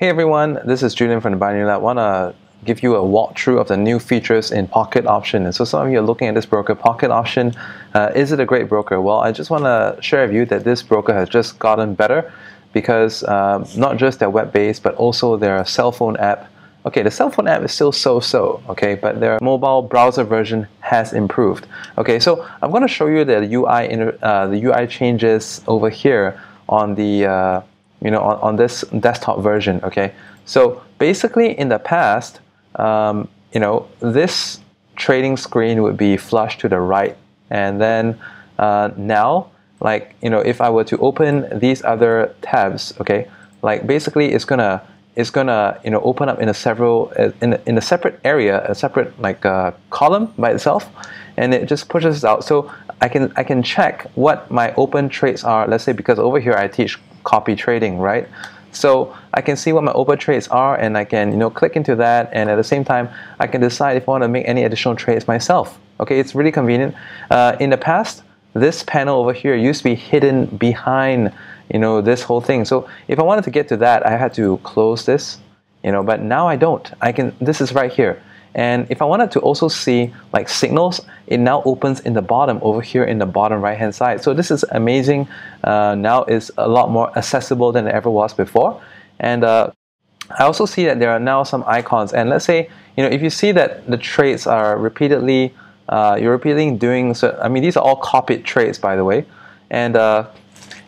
Hey everyone, this is Julian from the Binary Lab. I want to give you a walkthrough of the new features in Pocket Option. And so some of you are looking at this broker, Pocket Option. Uh, is it a great broker? Well, I just want to share with you that this broker has just gotten better because um, not just their web-based, but also their cell phone app. Okay, the cell phone app is still so-so, okay, but their mobile browser version has improved. Okay, so I'm going to show you the UI, uh, the UI changes over here on the uh, you know, on, on this desktop version, okay? So basically in the past, um, you know, this trading screen would be flush to the right. And then uh, now, like, you know, if I were to open these other tabs, okay, like basically it's gonna, it's gonna, you know, open up in a several, uh, in a, in a separate area, a separate like uh, column by itself, and it just pushes out. So I can, I can check what my open trades are. Let's say because over here I teach copy trading, right? So I can see what my open trades are and I can you know click into that and at the same time I can decide if I want to make any additional trades myself. Okay, it's really convenient. Uh, in the past, this panel over here used to be hidden behind you know this whole thing. So if I wanted to get to that, I had to close this, you know, but now I don't. I can this is right here. And if I wanted to also see like signals, it now opens in the bottom over here in the bottom right hand side. So this is amazing. Uh, now it's a lot more accessible than it ever was before. And uh, I also see that there are now some icons. And let's say, you know, if you see that the trades are repeatedly, uh, you're repeatedly doing, so, I mean, these are all copied trades, by the way. And uh,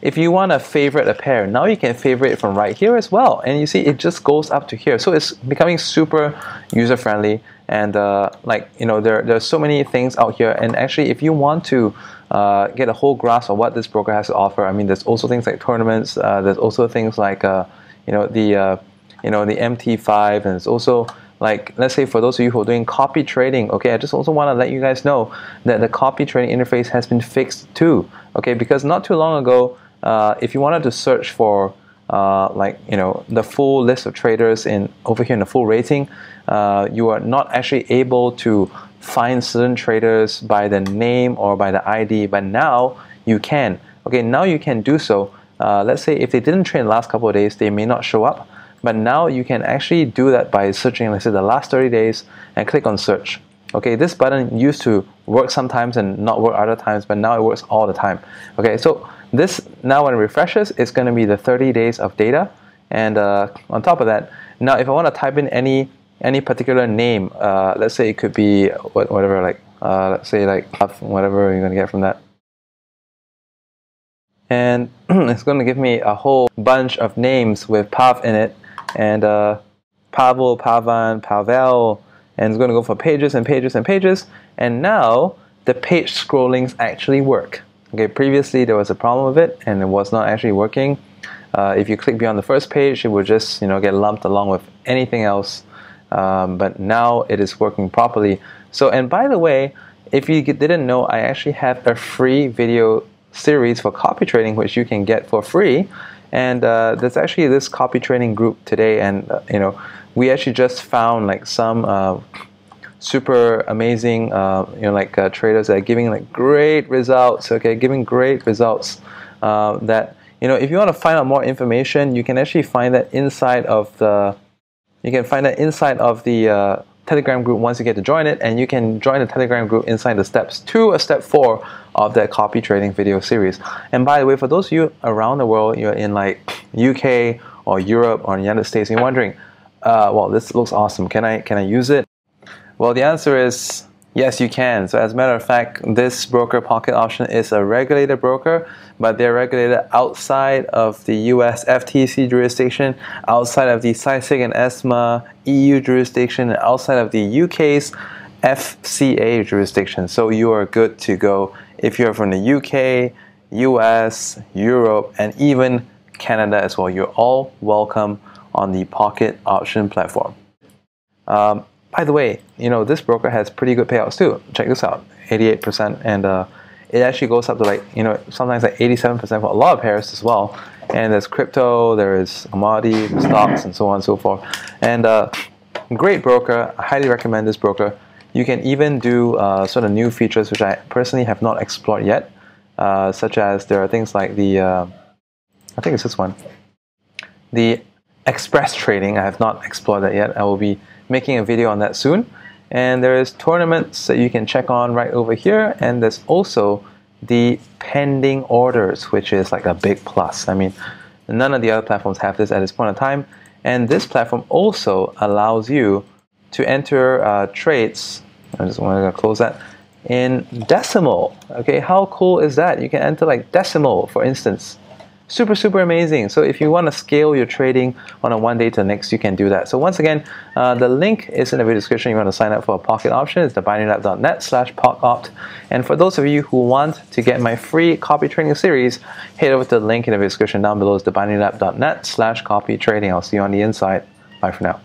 if you want to favorite a pair, now you can favorite it from right here as well. And you see it just goes up to here. So it's becoming super user friendly. And uh, like, you know, there, there are so many things out here. And actually, if you want to uh, get a whole grasp of what this broker has to offer, I mean, there's also things like tournaments. Uh, there's also things like, uh, you know, the, uh, you know, the MT5. And it's also like let's say for those of you who are doing copy trading okay i just also want to let you guys know that the copy trading interface has been fixed too okay because not too long ago uh, if you wanted to search for uh, like you know the full list of traders in over here in the full rating, uh, you are not actually able to find certain traders by the name or by the ID, but now you can. Okay, now you can do so. Uh, let's say if they didn't trade the last couple of days, they may not show up, but now you can actually do that by searching, let's say, the last 30 days and click on search. Okay, this button used to work sometimes and not work other times, but now it works all the time. Okay, so this now when it refreshes, it's going to be the 30 days of data. And uh, on top of that, now if I want to type in any any particular name, uh, let's say it could be whatever, like uh, let's say like whatever you're going to get from that. And it's going to give me a whole bunch of names with Pav in it, and uh, Pavel, Pavan, Pavel, and it's going to go for pages and pages and pages. And now the page scrollings actually work. Okay, previously there was a problem with it and it was not actually working. Uh, if you click beyond the first page, it would just you know get lumped along with anything else. Um, but now it is working properly. So, and by the way, if you didn't know, I actually have a free video series for copy trading, which you can get for free. And uh, there's actually this copy trading group today, and uh, you know, we actually just found like some uh, super amazing, uh, you know, like uh, traders that are giving like great results. Okay, giving great results. Uh, that you know, if you want to find out more information, you can actually find that inside of the. You can find that inside of the Telegram group once you get to join it, and you can join the Telegram group inside the steps two or step four of that copy trading video series. And by the way, for those of you around the world, you're in like UK or Europe or the United States, and you're wondering, uh, well, this looks awesome. Can I can I use it? Well, the answer is yes, you can. So as a matter of fact, this broker Pocket Option is a regulated broker, but they're regulated outside of the US FTC jurisdiction, outside of the CySEC and ESMA EU jurisdiction, and outside of the UK's FCA jurisdiction. So you are good to go if you're from the UK, US, Europe, and even Canada as well. You're all welcome on the Pocket Option platform. Um, by the way, you know, this broker has pretty good payouts too. Check this out, 88%. And uh, it actually goes up to like, you know, sometimes like 87% for a lot of pairs as well. And there's crypto, there is commodity, stocks, and so on and so forth. And uh, great broker. I highly recommend this broker. You can even do uh, sort of new features which I personally have not explored yet, uh, such as there are things like the, uh, I think it's this one, the express trading. I have not explored that yet. I will be making a video on that soon. And there's tournaments that you can check on right over here. And there's also the pending orders, which is like a big plus. I mean, none of the other platforms have this at this point in time. And this platform also allows you to enter uh, trades. I just want to close that in decimal. Okay, how cool is that? You can enter like decimal, for instance. Super, super amazing. So if you want to scale your trading on a one day to the next, you can do that. So once again, uh, the link is in the video description. You want to sign up for a pocket option. It's thebinarylab.net slash pocopt. And for those of you who want to get my free copy trading series, head over to the link in the video description down below. It's thebinarylab.net slash copy trading. I'll see you on the inside. Bye for now.